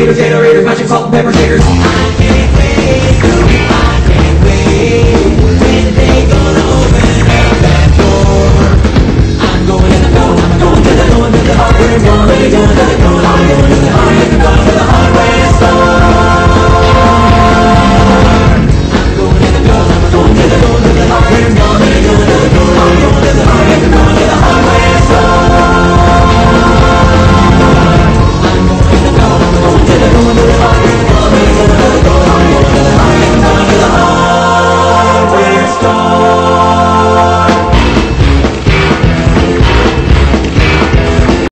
navigators, calculators, generators, matching salt and pepper shakers.